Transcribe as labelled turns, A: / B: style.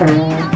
A: 反正